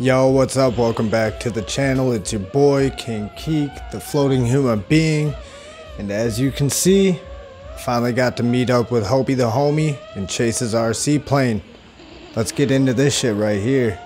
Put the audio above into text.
Yo, what's up? Welcome back to the channel. It's your boy, King Kieck, the floating human being. And as you can see, I finally got to meet up with Hobie the homie and Chase's RC plane. Let's get into this shit right here.